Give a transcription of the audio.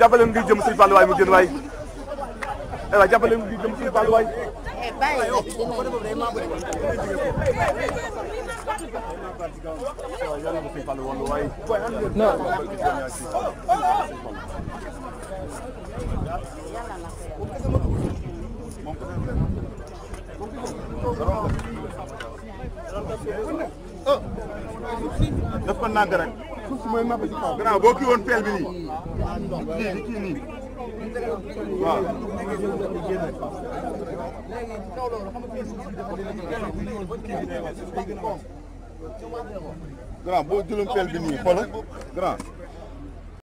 jàppale ngir jëm Sëñ Fallu waay mu génn waay eh waay jàppale ngir jëm Sëñ Fallu waay daf ko nàgg rek suuf si que màbb si kaw. gannaaw boo que woon peel bi